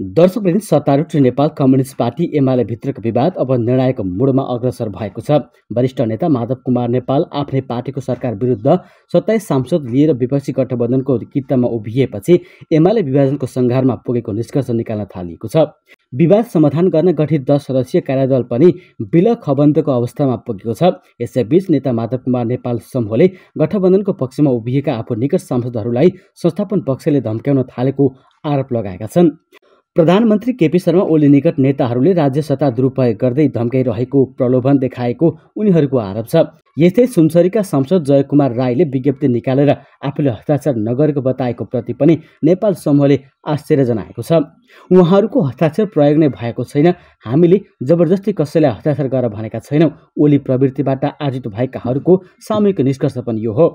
दर्शकवृन्द सत्तारूढ Nepal communist party UML भित्रको विवाद अब निर्णायक मोडमा अग्रसर भएको छ। वरिष्ठ नेता माधव कुमार नेपाल आफ्नै पार्टीको सरकार विरुद्ध सत्ताइस सांसद लिएर विपक्षी गठबन्धनको कित्तामा उभिएपछि एमाले विभाजनको सङ्घारमा पुगेको निष्कर्ष निकाल्न थालिएको छ। विवाद समाधान गर्न गठित दस सदस्यीय कार्यदल पनि बिल खबन्दको अवस्थामा पुगेको छ। यसैबीच नेता माधव कुमार नेपाल समूहले गठबन्धनको पक्षमा उभिएका आफू निकट सांसदहरूलाई संस्थापन पक्षले धम्क्याउन थालेको आरोप लगाएका छन्। प्रधानमन्त्री केपी शर्मा ओली निकट नेताहरूले राज्य सत्ता दुरुपयोग गर्दै धम्काइरहेको प्रलोभन देखाएको उनीहरूको आरोप छ। यस्तै सुनसरीका सांसद जयकुमार राईले विज्ञप्ति निकालेर आफूले हस्ताक्षर नगरेको बताएको प्रति पनि नेपाल समूहले आश्चर्य जनाएको छ। उहाँहरूको हस्ताक्षर प्रयोग नै भएको छैन। हामीले जबरजस्ती कसैलाई हस्ताक्षर गर भनेका छैनौँ। ओली प्रवृत्तिबाट आर्जित भएकाहरूको सामूहिक निष्कर्ष पनि यो हो।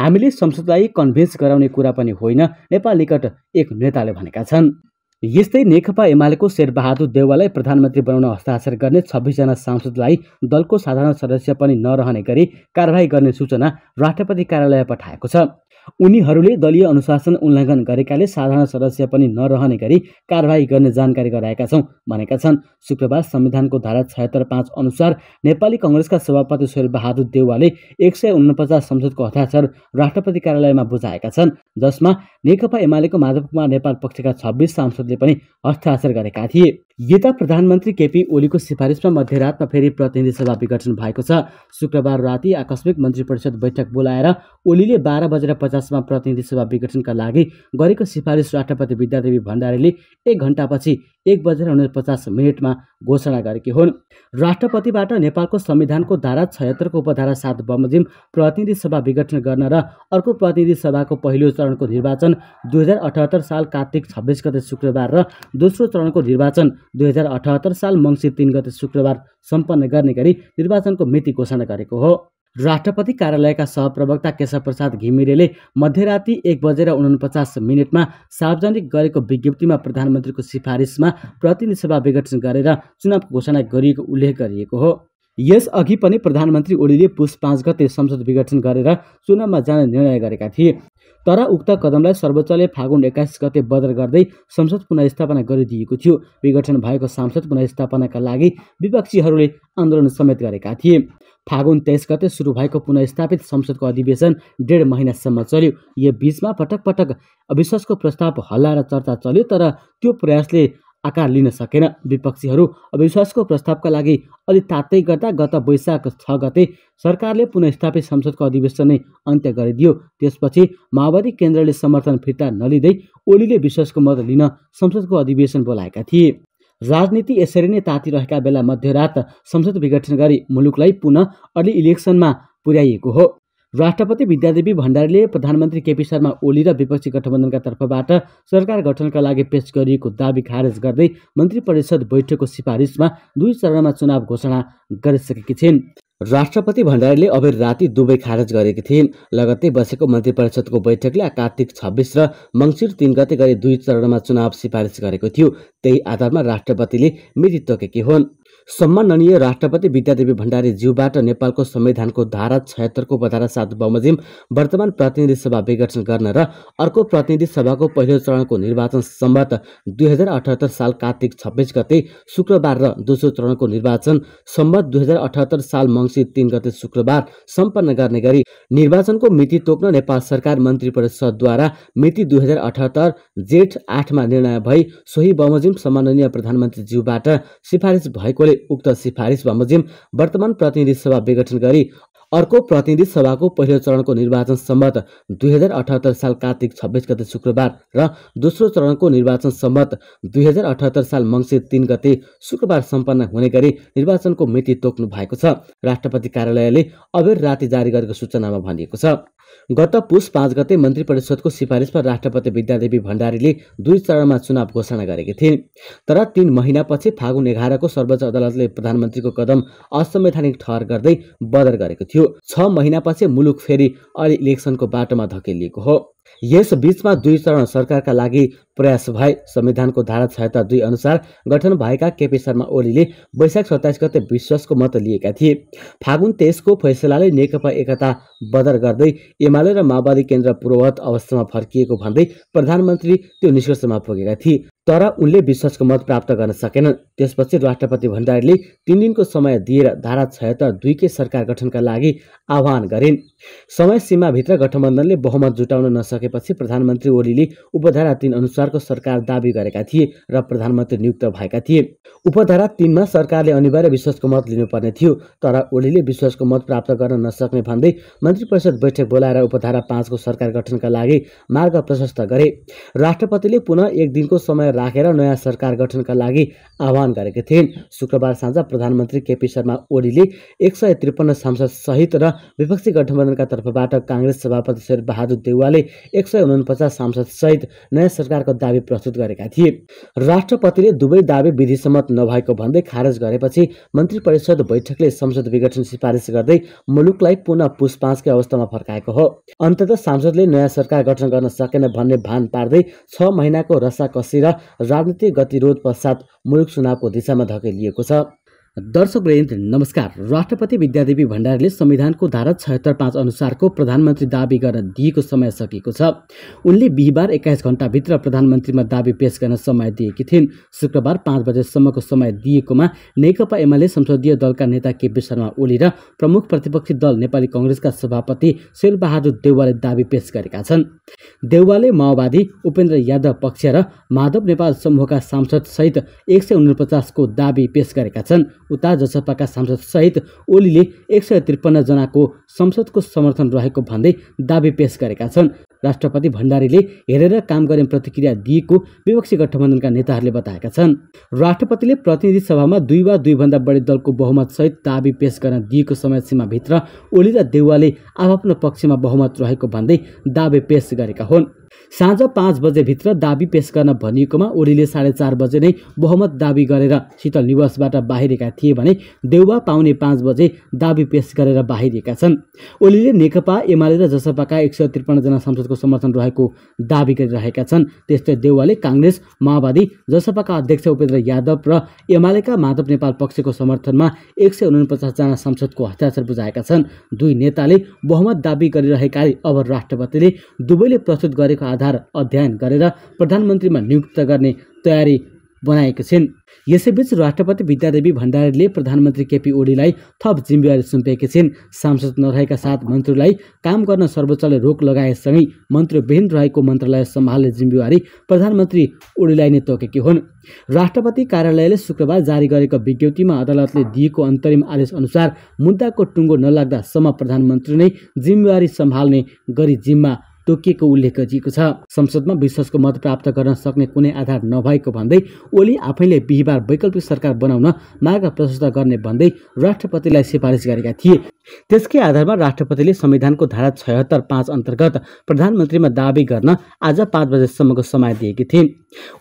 हामीले संसदलाई कन्भिन्स गराउने कुरा पनि होइन। नेपाल निकट एक नेताले भनेका छन्। यस्तै नेकपा एमालेको शेरबहादुर देउवालाई प्रधानमन्त्री बनाउन हस्ताक्षर गर्ने छब्बिसजना सांसदलाई दलको साधारण सदस्य पनि नरहने गरी कारवाही गर्ने सूचना राष्ट्रपति कार्यालय पठाएको छ। उनीहरूले दलीय अनुशासन उल्लङ्घन गरेकाले साधारण सदस्य पनि नरहने गरी कारवाही गर्ने जानकारी गराएका छौँ भनेका छन्। शुक्रबार संविधानको धारा छयत्तर पाँच अनुसार नेपाली कङ्ग्रेसका सभापति शेर बहादुर देउवाले एक सय उनपचास संसदको हस्ताक्षर राष्ट्रपति कार्यालयमा बुझाएका छन् जसमा नेकपा एमालेको माधव कुमार नेपाल पक्षका छब्बिस सांसदले पनि हस्ताक्षर गरेका थिए। यता प्रधानमन्त्री केपी ओलीको सिफारिसमा मध्यरातमा फेरि प्रतिनिधि सभा विघटन भएको छ। शुक्रबार राति आकस्मिक मन्त्री परिषद बैठक बोलाएर ओलीले बाह्र बजेर पचासमा प्रतिनिधि सभा विघटनका लागि गरेको सिफारिस राष्ट्रपति विद्यादेवी भण्डारीले एक घन्टापछि एक बजेर उनपचास मिनटमा घोषणा गरेकी हुन्। राष्ट्रपतिबाट नेपालको संविधानको धारा छयत्तरको उपधारा सात बमोजिम प्रतिनिधि सभा विघटन गर्न र अर्को प्रतिनिधि सभाको पहिलो चरणको निर्वाचन दुई हजार अठहत्तर साल कार्तिक छब्बिस गते शुक्रबार र दोस्रो चरणको निर्वाचन दुई हजार अठहत्तर साल मङ्सिर तिन गते शुक्रबार सम्पन्न गर्ने गरी निर्वाचनको मिति घोषणा गरेको हो। राष्ट्रपति कार्यालयका सहप्रवक्ता केशव प्रसाद घिमिरेले मध्यराति एक बजेर उनपचास मिनटमा सार्वजनिक गरेको विज्ञप्तिमा प्रधानमन्त्रीको सिफारिसमा प्रतिनिधि सभा विघटन गरेर चुनावको घोषणा गरिएको उल्लेख गरिएको हो। यसअघि पनि प्रधानमन्त्री ओलीले पुस पाँच गते संसद विघटन गरेर चुनावमा जाने निर्णय गरेका थिए। तर उक्त कदमलाई सर्वोच्चले फागुन एक्काइस गते बदर गर्दै संसद पुनस्थापना गरिदिएको थियो। विघटन भएको संसद पुनस्थापनाका लागि विपक्षीहरूले आन्दोलन समेत गरेका थिए। फागुन तेइस गते सुरु भएको पुनस्थापित संसदको अधिवेशन डेढ महिनासम्म चल्यो। यो बिचमा पटक पटक अविश्वासको प्रस्ताव हल्लाएर चर्चा चल्यो तर त्यो प्रयासले आकार लिन सकेन। विपक्षीहरू अविश्वासको प्रस्तावका लागि अलि तातै गर्दा गत वैशाख छ गते सरकारले पुनस्थापित संसदको अधिवेशन नै अन्त्य गरिदियो। त्यसपछि माओवादी केन्द्रले समर्थन फिर्ता नलिँदै ओलीले विश्वासको मत लिन संसदको अधिवेशन बोलाएका थिए। राजनीति यसरी नै तातिरहेका बेला मध्यरात संसद विघटन गरी मुलुकलाई पुनः अर्ली इलेक्सनमा पुर्याइएको हो। राष्ट्रपति विद्यादेवी भण्डारीले प्रधानमन्त्री केपी शर्मा ओली र विपक्षी गठबन्धनका तर्फबाट सरकार गठनका लागि पेश गरिएको दावी खारेज गर्दै मन्त्री परिषद बैठकको सिफारिसमा दुई चरणमा चुनाव घोषणा गरिसकेकी छिन्। राष्ट्रपति भण्डारीले अबेर राति दुवै खारेज गरेकी थिइन्। लगत्तै बसेको मन्त्री परिषदको बैठकले कार्तिक छब्बिस र मङ्सिर तिन गते गरी दुई चरणमा चुनाव सिफारिस गरेको थियो। त्यही आधारमा राष्ट्रपतिले मिति तोकेकी हुन्। सम्माननीय राष्ट्रपति विद्यादेवी भण्डारी ज्यूबाट नेपालको संविधानको धारा छयत्तरको उपधारा सात बमोजिम वर्तमान प्रतिनिधि सभा विघटन गर्न र अर्को प्रतिनिधि सभाको पहिलो चरणको निर्वाचन सम्बत दुई हजार अठहत्तर साल कार्तिक छब्बिस गते शुक्रबार र दोस्रो चरणको निर्वाचन सम्बत दुई हजार अठहत्तर साल मङ्सिर तिन गते शुक्रबार सम्पन्न गर्ने गरी निर्वाचनको मिति तोक्न नेपाल सरकार मन्त्री परिषदद्वारा मिति दुई हजार अठहत्तर जेठ आठमा निर्णय भई सोही बमोजिम सम्माननीय प्रधानमन्त्रीज्यूबाट सिफारिस भएकोले उक्त सिफारिस बमोजिम वर्तमान प्रतिनिधि सभा विघटन गरी अर्को प्रतिनिधि सभाको पहिलो चरणको निर्वाचन सम्मत दुई हजार अठहत्तर साल कार्तिक छब्बिस गते शुक्रबार र दोस्रो चरणको निर्वाचन सम्मत दुई हजार अठहत्तर साल मङ्सिर तिन गते शुक्रबार सम्पन्न हुने गरी निर्वाचनको मिति तोक्नु भएको छ। राष्ट्रपति कार्यालयले अबेर राति जारी गरेको सूचनामा भनिएको छ। गत पुस पाँच गते मन्त्री परिषदको सिफारिसमा राष्ट्रपति विद्यादेवी भण्डारीले दुई चरणमा चुनाव घोषणा गरेकी थिइन्। तर तीन महिनापछि फागुन एघारको सर्वोच्च अदालतले प्रधानमन्त्रीको कदम असंवैधानिक ठहर गर्दै बदर गरेको थियो। छ महिनापछि मुलुक फेरि अलि इलेक्सनको बाटोमा धकेलिएको हो। यस बीचमा दुई चरण सरकारका लागि प्रयास भए संविधानको धारा छयत्तर दुई अनुसार गठन भएका केपी शर्मा ओलीले वैशाख सत्ताइस गते विश्वासको मत लिएका थिए। फागुन तेइसको फैसलाले नेकपा एकता बदर गर्दै एमाले र माओवादी केन्द्र पूर्ववत अवस्थामा फर्किएको भन्दै प्रधानमन्त्री त्यो निष्कर्षमा पुगेका थिए। तर उनले विश्वासको मत प्राप्त गर्न सकेनन्। त्यसपछि राष्ट्रपति भण्डारीले तिन दिनको समय दिएर धारा छयत्तर दुईकै सरकार गठनका लागि आह्वान गरिन्। समय सीमाभित्र गठबन्धनले बहुमत जुटाउन नसकेपछि प्रधानमन्त्री ओलीले उपधारा तीन अनुसारको सरकार दावी गरेका थिए र प्रधानमन्त्री नियुक्त भएका थिए। उपधारा तिनमा सरकारले अनिवार्य विश्वासको मत लिनुपर्ने थियो तर ओलीले विश्वासको मत प्राप्त गर्न नसक्ने भन्दै मन्त्री परिषद बैठक बोलाएर उपधारा पाँचको सरकार गठनका लागि मार्ग प्रशस्त गरे। राष्ट्रपतिले पुनः एक दिनको समय राखेर नयाँ सरकार गठनका लागि आह्वान गरेका थिए शुक्रबार साँझ प्रधानमन्त्री केपी शर्मा ओलीले एक सय त्रिपन्न सांसद सहित र विपक्षी गठबन्धनका तर्फबाट काङ्ग्रेस सभापति शेर बहादुर देउवाले एक सय उनपचास सांसद सहित नयाँ सरकारको दावी प्रस्तुत गरेका थिए। राष्ट्रपतिले दुवै दावी विधिसम्मत नभएको भन्दै खारेज गरेपछि मन्त्री परिषद बैठकले संसद विघटन सिफारिस गर्दै मुलुकलाई पुनः पुस पाँचकै अवस्थामा फर्काएको हो। अन्तत सांसदले नयाँ सरकार गठन गर्न सकेन भन्ने भान पार्दै छ महिनाको रसा कसी र राजनीतिक गतिरोध पश्चात मुलुक चुनावको दिशामा धकेलिएको छ। दर्शक नमस्कार। राष्ट्रपति विद्यादेवी भण्डारीले संविधानको धारा छयत्तर पाँच अनुसारको प्रधानमन्त्री दावी गर्न दिएको समय सकिएको छ। उनले बिहिबार एक्काइस घण्टाभित्र प्रधानमन्त्रीमा दावी पेश गर्न समय दिएकी थिइन्। शुक्रबार पाँच बजेसम्मको समय दिएकोमा नेकपा एमाले संसदीय दलका नेता केपी शर्मा ओली र प्रमुख प्रतिपक्षी दल नेपाली कङ्ग्रेसका सभापति शेरबहादुर देउवाले दावी पेश गरेका छन्। देउवाले माओवादी उपेन्द्र यादव पक्ष र माधव नेपाल समूहका सांसद सहित एक सय उनपचासको दावी पेश गरेका छन्। उता जसपाका सांसद सहित ओलीले एक सय त्रिपन्न जनाको संसदको समर्थन रहेको भन्दै दावी पेश गरेका छन्। राष्ट्रपति भण्डारीले हेरेर काम गर्ने प्रतिक्रिया दिएको विपक्षी गठबन्धनका नेताहरूले बताएका छन्। राष्ट्रपतिले प्रतिनिधि सभामा दुई वा दुईभन्दा बढी दलको बहुमत सहित दावी पेश गर्न दिएको समय सीमाभित्र ओली र देउवाले आफ्नो पक्षमा बहुमत रहेको भन्दै दावी पेश गरेका हुन्। साँझ पाँच बजेभित्र दावी पेश गर्न भनिएकोमा ओलीले साढे चार बजे नै बहुमत दावी गरेर शीतल निवासबाट बाहिरेका थिए भने देउवा पाउने पाँच बजे दावी पेश गरेर बाहिरिएका छन्। ओलीले नेकपा एमाले र जसपाका एक सय त्रिपन्नजना संसदको समर्थन रहेको दावी गरिरहेका छन्। त्यस्तै देउवाले काङ्ग्रेस माओवादी जसपाका अध्यक्ष उपेन्द्र यादव र एमालेका माधव नेपाल पक्षको समर्थनमा एक सय उनपचासजना संसदको हस्ताक्षर बुझाएका छन्। दुई नेताले बहुमत दावी गरिरहेकाले अब राष्ट्रपतिले दुवैले प्रस्तुत गरेको आधार अध्ययन गरेर प्रधानमन्त्रीमा नियुक्त गर्ने तयारी बनाएका छिन्। यसैबीच राष्ट्रपति विद्यादेवी भण्डारीले प्रधानमन्त्री केपी ओलीलाई थप जिम्मेवारी सुम्पेकी छिन्। सांसद नरहेका सात मन्त्रीलाई काम गर्न सर्वोच्चले रोक लगाएसँगै मन्त्रीविहीन रहेको मन्त्रालय सम्हाल्ने जिम्मेवारी प्रधानमन्त्री ओलीलाई नै तोकेकी हुन्। राष्ट्रपति कार्यालयले शुक्रबार जारी गरेको विज्ञप्तिमा अदालतले दिएको अन्तरिम आदेश अनुसार मुद्दाको टुङ्गो नलाग्दासम्म प्रधानमन्त्री नै जिम्मेवारी सम्हाल्ने गरी जिम्मा तोकिएको उल्लेख गरिएको छ? संसदमा विश्वासको मत प्राप्त गर्न सक्ने कुनै आधार नभएको भन्दै ओली आफैले बिहिबार वैकल्पिक सरकार बनाउन माग प्रशस्त गर्ने भन्दै राष्ट्रपतिलाई सिफारिस गरेका थिए। त्यसकै आधारमा राष्ट्रपतिले संविधानको धारा छयत्तर पाँच अन्तर्गत प्रधानमन्त्रीमा दावी गर्न आज पाँच बजेसम्मको समय दिएकी थिइन्।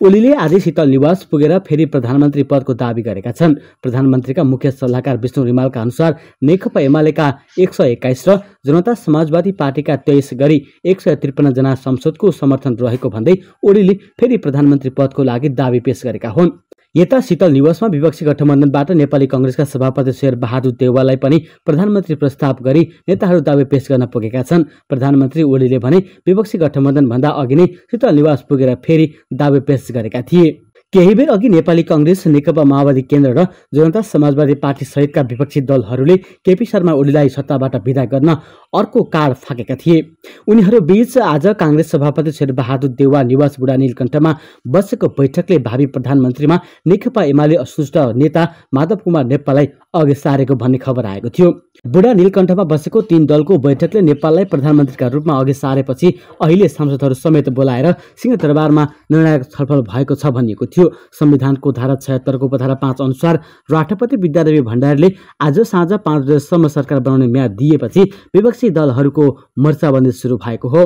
ओलीले आजै शीतल निवास पुगेर फेरि प्रधानमन्त्री पदको दावी गरेका छन्। प्रधानमन्त्रीका मुख्य सल्लाहकार विष्णु रिमालका अनुसार नेकपा एमालेका एक सय एक्काइस र जनता समाजवादी पार्टीका तेइस गरी एक सय त्रिपन्नजना संसदको समर्थन रहेको भन्दै ओलीले फेरि प्रधानमन्त्री पदको लागि दावी पेश गरेका हुन्। यता शीतल निवासमा विपक्षी गठबन्धनबाट नेपाली कङ्ग्रेसका सभापति शेर बहादुर देवाललाई पनि प्रधानमन्त्री प्रस्ताव गरी नेताहरू दावी पेश गर्न पुगेका छन्। प्रधानमन्त्री ओलीले भने विपक्षी गठबन्धनभन्दा अघि नै शीतल निवास पुगेर फेरि दावी पेश गरेका थिए। केही बेर अघि नेपाली कङ्ग्रेस नेकपा माओवादी केन्द्र र जनता समाजवादी पार्टी सहितका विपक्षी दलहरूले केपी शर्मा ओलीलाई सत्ताबाट विदा गर्न अर्को कार्ड फाकेका थिए। उनीहरू बीच आज काङ्ग्रेस सभापति शेरबहादुर देवा निवास बुढा नीलकण्ठमा बसेको बैठकले भावी प्रधानमन्त्रीमा नेकपा एमाले असुष्ट नेता माधव कुमार नेपाललाई अघि सारेको भन्ने खबर आएको थियो। बुढा नीलकण्ठमा बसेको तीन दलको बैठकले नेपाललाई प्रधानमन्त्रीका रूपमा अघि सारेपछि अहिले सांसदहरू समेत बोलाएर सिंहदरबारमा निर्णायक छलफल भएको छ भनिएको थियो। संविधानको धारा छयत्तरको उपधारा पाँच अनुसार राष्ट्रपति विद्यादेवी भण्डारीले आज साँझ पाँच बजेसम्म सरकार बनाउने म्याद दिएपछि विपक्षी दलहरूको मोर्चाबन्दी सुरु भएको हो।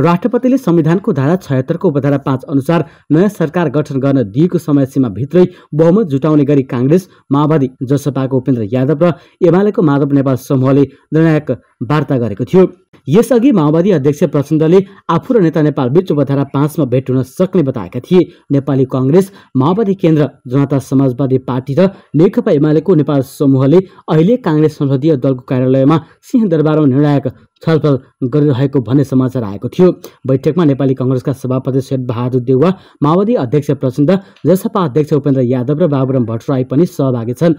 राष्ट्रपतिले संविधानको धारा छयत्तरको उपधारा पाँच अनुसार नयाँ सरकार गठन गर्न दिएको समय सीमा भित्रै बहुमत जुटाउने गरी काङ्ग्रेस माओवादी जसपाको उपेन्द्र यादव र एमालेको माधव नेपाल समूहले निर्णायक वार्ता गरेको थियो। यसअघि माओवादी अध्यक्ष प्रचण्डले आफू र नेता नेपाल बीच उपधारा पाँचमा भेट हुन सक्ने बताएका थिए। नेपाली कङ्ग्रेस माओवादी केन्द्र जनता समाजवादी पार्टी र नेकपा एमालेको नेपाल समूहले अहिले काङ्ग्रेस संसदीय दलको कार्यालयमा सिंहदरबारमा निर्णायक छलफल गरिरहेको भन्ने समाचार आएको थियो। बैठकमा नेपाली कङ्ग्रेसका सभापति शेर बहादुर देउवा माओवादी अध्यक्ष प्रचण्ड जसपा अध्यक्ष उपेन्द्र यादव र बाबुराम भट्टराई पनि सहभागी छन्।